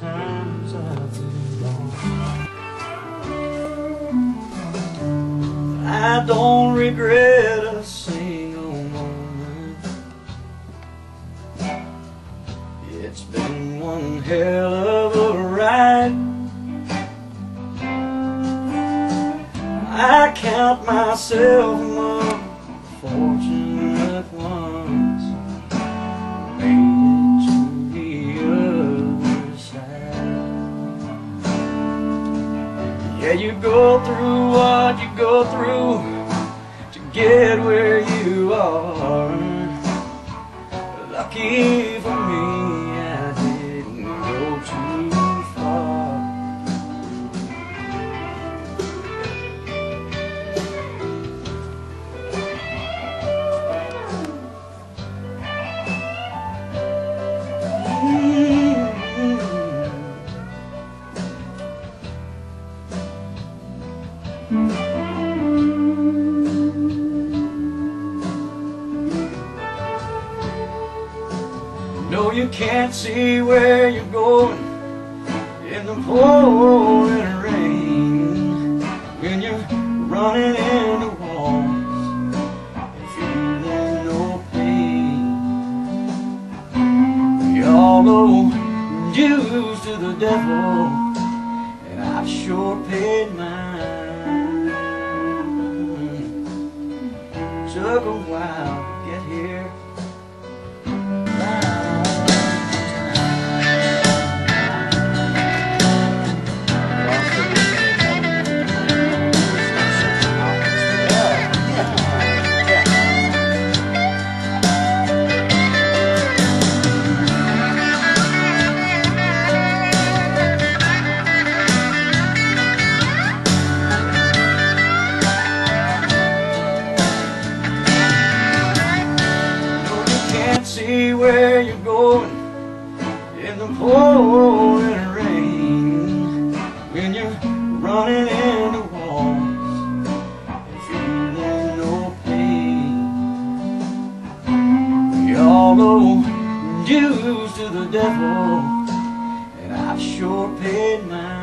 times I've been wrong. I don't regret a single moment. It's been one hell of a ride. I count myself among the Yeah, you go through what you go through to get where you are. Lucky No, you can't see where you're going in the pouring rain when you're running into walls and feeling no pain. We all know dues to the devil, and I've sure paid mine. Took a while to get here. Where you're going in the pouring rain when you're running into walls and feeling no pain. We all owe dues to the devil, and I've sure paid mine.